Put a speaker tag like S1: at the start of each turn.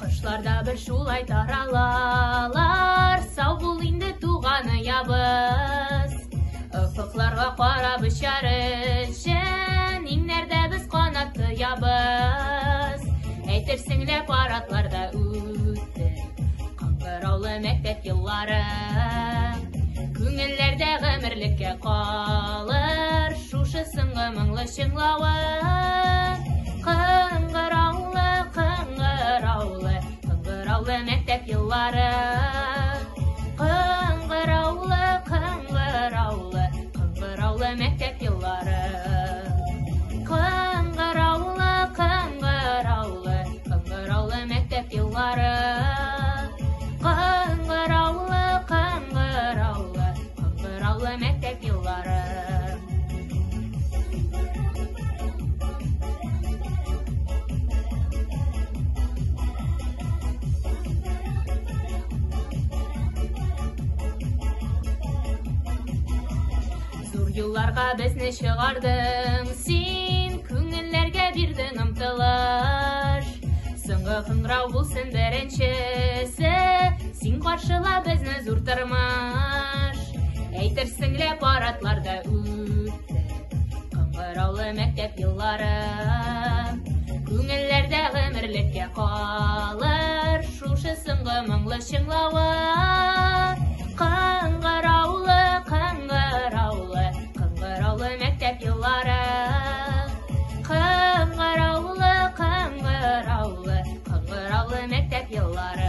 S1: Кышларда бер шулай таралалар, сау бул инде туганы ябыз. Ыфыкларга карап очар Әйтерсең лә паратларда үтте, каңгыраулы мәктәп еллары. Күңелләрдә гомерлеккә калыр, шушы соңгы моңлы чыңлавы. Кыңгыраулы, кыңгыраулы, кыңгыраулы мәктәп еллары. мәктәп еллары. Кыңгыраулы, кыңгыраулы, кыңгыраулы мәктәп еллары. Зур юлларга безне чыгардың, Соңгы кыңгырау булсын беренчесе, син каршыла безне зур тормыш. Әйтерсең лә паратларда үтте, кыңгыраулы мәктәп еллары. Күңелләрдә гомерлеккә калыр, шушы соңгы моңлы чыңлавы. Toplanıp hep yıllara